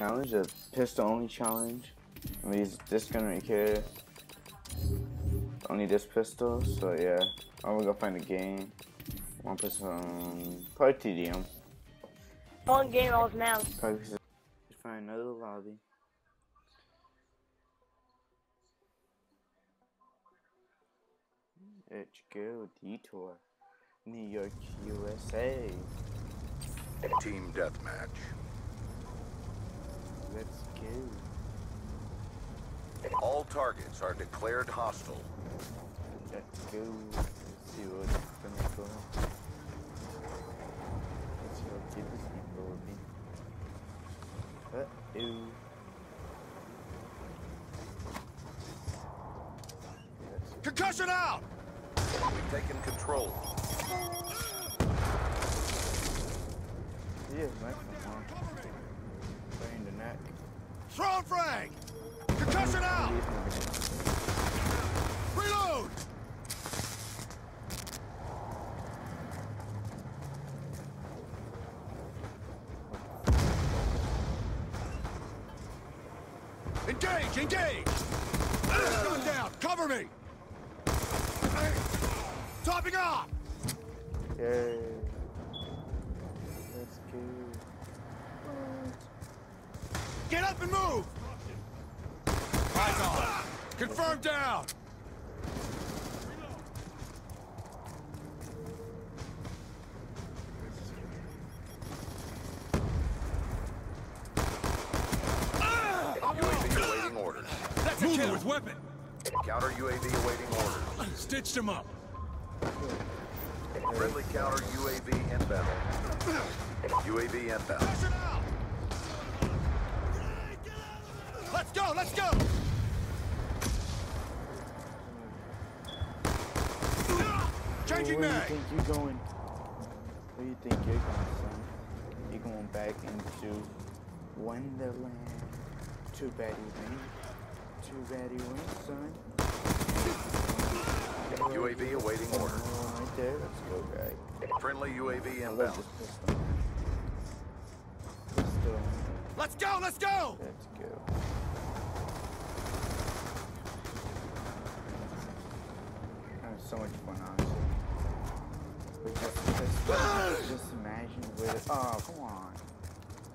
challenge, a pistol only challenge. I mean, this gun right here. Only this pistol, so yeah. I'm gonna go find a game. One pistol, um, probably TDM. One game I was mad. Probably find another lobby. Let's go, Detour. New York, USA. Team deathmatch. Let's go. All targets are declared hostile. Let's go. Let's see what's gonna go. Let's see what keep this people will be. Uh-oh. Concussion out! We've taken control. see if next one. Right in the neck. Throw frag! Concussion out! Reload! Engage! Engage! Gun down! Cover me! Topping off! Okay. Let's go. Get up and move! Eyes on! Confirm down! UAV awaiting orders. That's Moving with weapon. Counter UAV awaiting orders. Stitched him up. Friendly counter UAV inbound. UAV inbound. Let's go, let's go! Changing Where mag! do you think you're going? Where do you think you're going, son? You're going back into Wonderland. Too bad you win. Too bad you win, son. UAV awaiting order. Oh, right there. Let's go, guy. Friendly UAV I love inbound. this pistol. man. Pistol. Let's go, let's go! Let's go. That was so much fun, honestly. But just, just, just imagine with Oh, come on.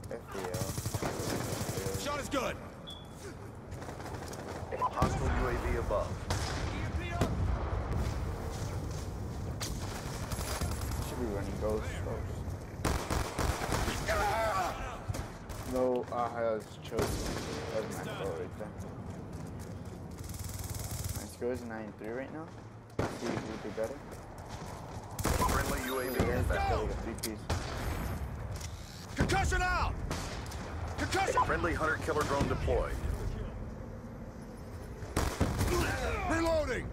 FBL. Shot is good! Hostile UAV above. Should be running ghosts. No, ah, I was chosen. That was my fault right there. My score is 9-3 right now. See if we do better. Friendly UAV inbound. like a three-piece. Concussion out! Concussion! Friendly hunter killer drone deployed. Reloading!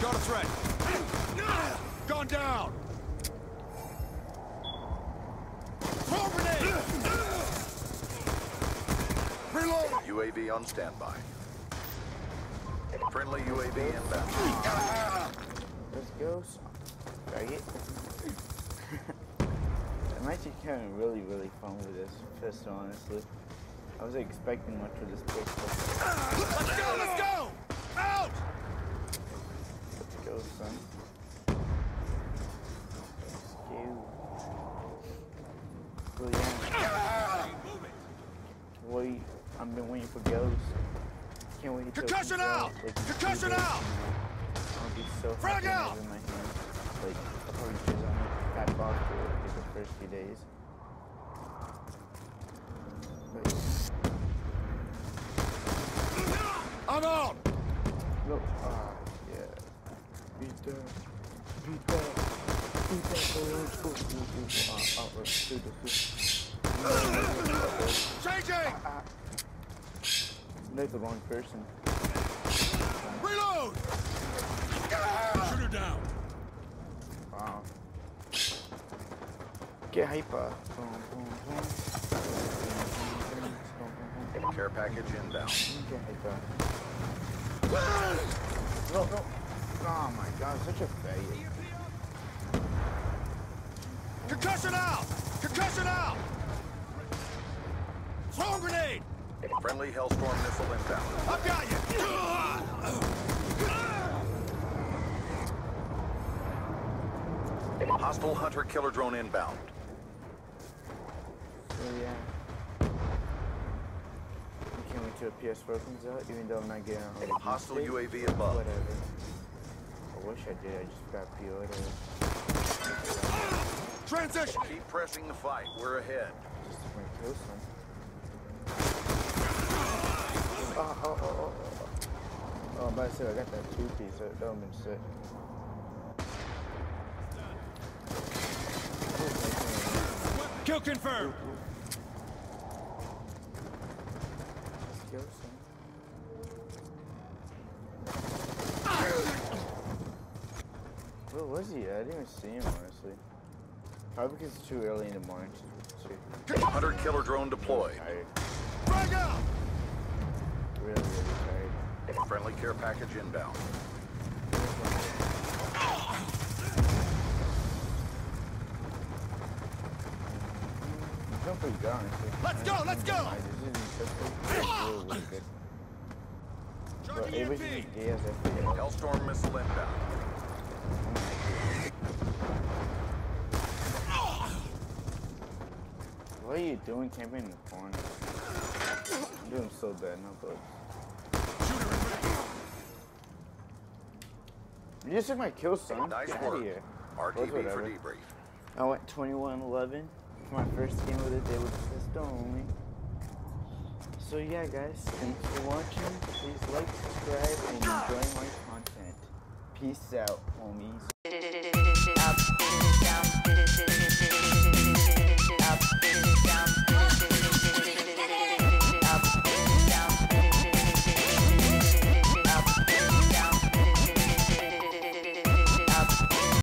Got a threat. Gone down! Throw grenade! Reload! UAV on standby. Friendly UAV inbound. Let's go, son. Faggot. I'm actually having really, really fun with this pistol, honestly. I wasn't expecting much with this pistol. Let's go, let's go! Out! Let's go, son. Let's go. Well, yeah. Wait, I've been waiting for ghosts. Can't wait to Concussion out! Concussion out! I'll be so Frag out! in my hand. Like, I'll probably just only five bucks for like, the first few days. But, I'm out! look, ah, yeah. Beat that. Beat that. Beat that. Oh, go. Go. Ah, ah, do this. Changing! Like the wrong person. Reload! Shoot her down. Wow. Get hyper. Care package inbound. Get hyper. No, no. Oh my god, such a failure. Concussion out! Concussion out! Throw a grenade! Friendly Hellstorm missile inbound. I've got you! Hostile hunter killer drone inbound. So yeah. I can't wait till a PS4 comes out, even though I'm not getting a whole Hostile disc. UAV above. Whatever. I wish I did, I just got pre-ordered. Transition! Keep pressing the fight. We're ahead. Just to bring kill some. Oh, oh, oh, oh, oh. Oh, I'm about to say, I got that two piece, so that would've been sick. Kill confirmed! Let's kill some. Where was he at? I didn't even see him, honestly. Probably because it's too early in the morning to see. Hunter killer drone deployed. Tired. Frag out! Really, really tired. Friendly care package inbound. He's doing pretty. Let's go, let's go! This isn't pistol. It's really, really good. But Charging EMP! using Diaz, I forget. Hellstorm missile inbound. What are you doing camping in the corner? I'm doing so bad, no bugs. Shooter in range! You just took my kill, son. Nice Get work. here. RTB for debrief. I went 21-11 for my first game of the day with pistol only. So yeah, guys, thanks for watching. Please like, subscribe, and enjoy my content. Peace out, homies.